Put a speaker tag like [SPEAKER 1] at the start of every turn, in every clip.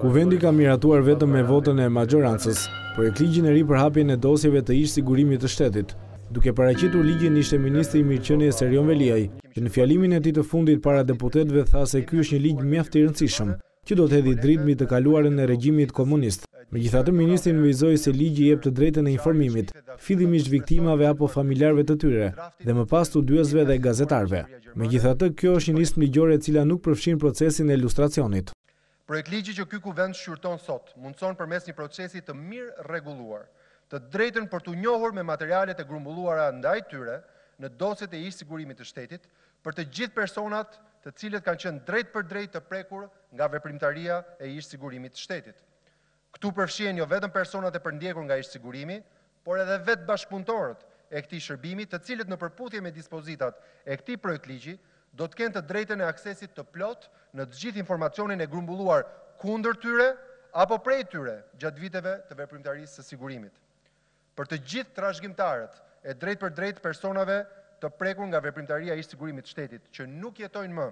[SPEAKER 1] Kuvendi ka miratuar vetëm me votën e maxhorancës, projektligjin e ri për hapjen e dosjeve të ish-sigurimit të shtetit. Duke paraqitur ligjin ishte ministri i Mirëqenies Erion Veliaj, që në fjalimin e tij të fundit para deputetëve tha se ky është një ligj mjaft i rëndësishëm, që do të hedhë dritë mbi të kaluarën e regjimit komunist. Megjithatë ministri nënvizoi se ligji i jep të drejtën e informimit, fillimisht viktimave apo familjarëve të tyre, dhe më pas studiuesve dhe gazetarëve. Megjithatë, kjo është një nismë ligjore e cila nuk përfshin procesin e
[SPEAKER 2] lustracionit. Projektligji që ky Kuvend shqyrton sot, mundëson përmes një procesi të mirërregulluar, të drejtën për t'u njohur me materialet e grumbulluara ndaj tyre në dosjet e ish-Sigurimit të Shtetit, për të gjithë personat të cilët kanë qenë drejtpërdrejt të prekur nga veprimtaria e ish-Sigurimit të Shtetit. Këtu përfshihen jo vetëm personat e përndjekur nga ish-sigurimi, por edhe vetë bashkëpunëtorët e këtij shërbimi, të cilët në përputhje me dispozitat e këtij projektligji, do të kenë të drejtën e aksesit të plotë në të gjithë informacionin e grumbulluar kundër tyre apo prej tyre gjatë viteve të veprimtarisë së sigurimit. Për të gjithë trashëgimtarët e drejtpërdrejtë të personave të prekur nga veprimtaria e ish-sigurimit të shtetit, që nuk jetojnë më,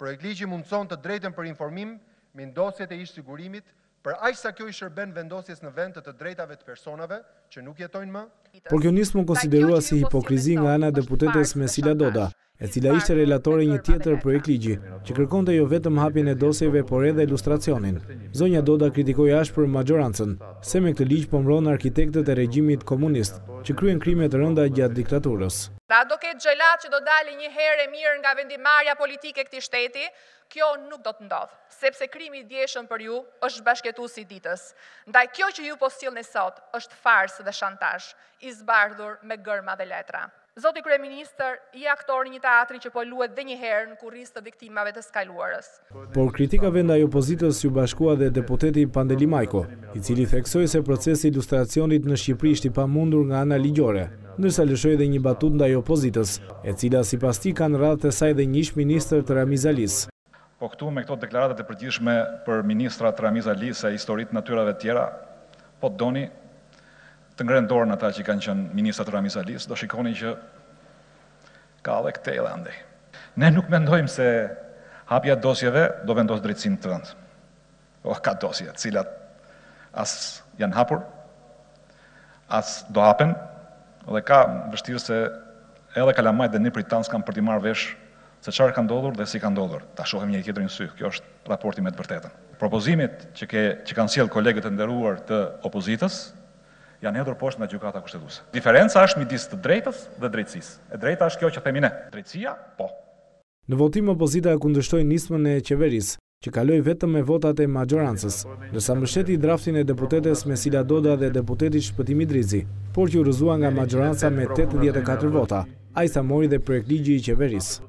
[SPEAKER 2] projektligji mundëson të drejtën për informim mbi dosjet e ish-sigurimit, për aq sa kjo i shërben vendosjes në vend të të drejtave të personave, që nuk jetojnë më,
[SPEAKER 1] Por kjo nismë u konsiderua si hipokrizi nga ana e deputetes Mesila Doda, e cila ishte relatore e një tjetër projektligji, që kërkonte jo vetëm hapjen e dosjeve por edhe lustracionin. Zonja Doda kritikoi ashpër maxhorancën, se me këtë ligj po mbron arkitektët e regjimit komunist, që kryen krime të rënda gjatë diktaturës.
[SPEAKER 3] A do ketë xhelatë që do dalin një herë e mirë nga vendimmarrja politike e këtij shteti, kjo nuk do të ndodhë, sepse krimi i djeshëm për ju është bashkëjetuesi i ditës. Ndaj kjo që ju po sillni sot është farsë dhe shantazh, i zbardhur me gërma dhe letra. Zoti kryeministër, je aktor i një teatri që po luhet dhe një herë në kurriz të viktimave të së
[SPEAKER 1] kaluarës. Por kritikave ndaj opozitës iu bashkua dhe deputeti Pandeli Majko, i cili theksoi se procesi i lustracionit në Shqipëri është i pamundur nga ana ligjore, ndërsa lëshoi dhe një batutë ndaj opozitës, e cila sipas tij ka në radhët e saj dhe një ish-ministër të Ramiz Alisë.
[SPEAKER 4] Po këtu me këto deklaratat e përgjithshme për ministra të Ramiz Alisë e histori të natyrave të tjera, po doni të ngrenë dorën ata që kanë qenë ministra të Ramiz Alisë, do shikoni që ka edhe këtej edhe andej. Ne nuk mendojmë se hapja e dosjeve do vendosë drejtësinë në vend. Oh ka dosje të cilat as janë hapur, as do hapen dhe ka vështirë se edhe kalamajt dhe nipërit tanë s'kanë për t'i marrë vesh se çfarë ka ndodhur dhe si ka ndodhur, ta shohim njëri-tjetrin në sy, kjo është raporti me të vërtetën. Propozimet që, që kanë sjellë kolegët e nderuar të opozitës janë hedhur poshtë nga Gjykata Kushtetuese. Diferenca është midis të drejtës dhe drejtësisë. E drejta është kjo që themi ne. Drejtësia, po.
[SPEAKER 1] Në votim opozita e kundërshtoi nismën e Qeverisë. që kaloi vetëm me votat e maxhorancës, ndërsa mbështeti draftin e deputetes Mesila Doda dhe deputetit Shpëtim Idrizi, por që u rrëzua nga maxhoranca me tetëdhjetë e katër vota, aq sa mori dhe projektligji i Qeverisë.